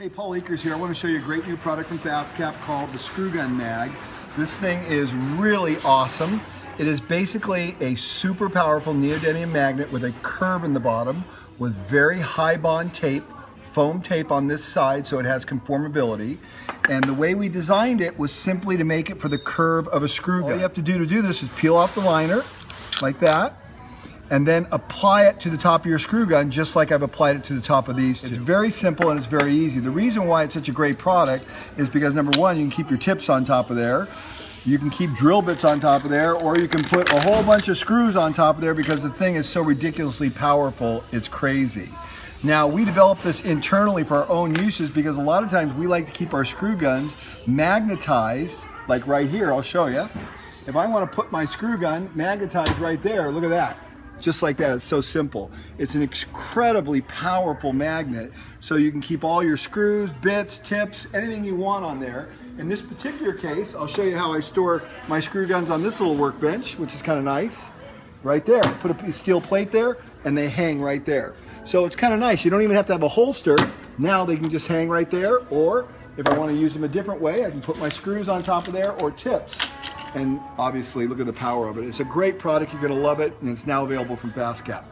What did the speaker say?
Hey, Paul Akers here. I want to show you a great new product from FastCap called the Screw Gun Mag. This thing is really awesome. It is basically a super powerful neodymium magnet with a curve in the bottom with very high bond tape, foam tape on this side so it has conformability. And the way we designed it was simply to make it for the curve of a screw gun. All you have to do to do this is peel off the liner like that and then apply it to the top of your screw gun just like I've applied it to the top of these two. It's very simple and it's very easy. The reason why it's such a great product is because number one, you can keep your tips on top of there. You can keep drill bits on top of there, or you can put a whole bunch of screws on top of there because the thing is so ridiculously powerful, it's crazy. Now, we developed this internally for our own uses because a lot of times we like to keep our screw guns magnetized, like right here, I'll show you. If I want to put my screw gun magnetized right there, look at that just like that. It's so simple. It's an incredibly powerful magnet, so you can keep all your screws, bits, tips, anything you want on there. In this particular case, I'll show you how I store my screw guns on this little workbench, which is kind of nice. Right there, put a steel plate there, and they hang right there. So it's kind of nice. You don't even have to have a holster. Now they can just hang right there, or if I want to use them a different way, I can put my screws on top of there or tips and obviously look at the power of it. It's a great product, you're gonna love it, and it's now available from FastCap.